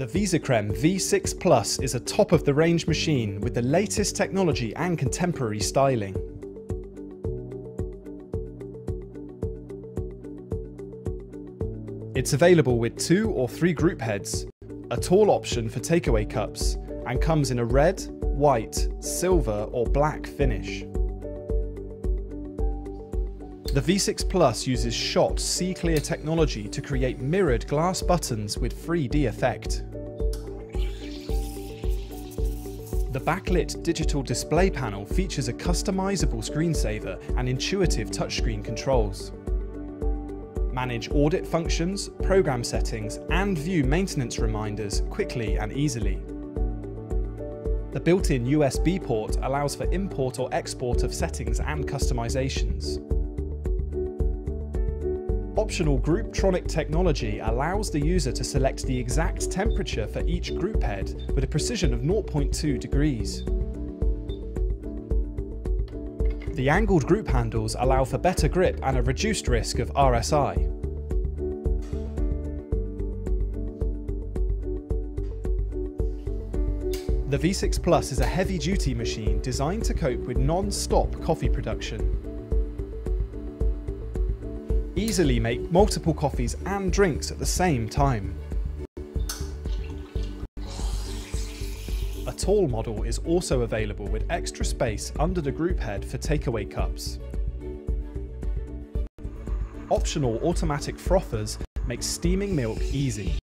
The Visacrem V6 Plus is a top-of-the-range machine with the latest technology and contemporary styling. It's available with two or three group heads, a tall option for takeaway cups, and comes in a red, white, silver or black finish. The V6 Plus uses SCHOTT C-Clear technology to create mirrored glass buttons with 3D effect. The backlit digital display panel features a customizable screensaver and intuitive touchscreen controls. Manage audit functions, program settings, and view maintenance reminders quickly and easily. The built-in USB port allows for import or export of settings and customizations. Optional Grouptronic technology allows the user to select the exact temperature for each group head with a precision of 0.2 degrees. The angled group handles allow for better grip and a reduced risk of RSI. The V6 Plus is a heavy-duty machine designed to cope with non-stop coffee production easily make multiple coffees and drinks at the same time. A tall model is also available with extra space under the group head for takeaway cups. Optional automatic frothers make steaming milk easy.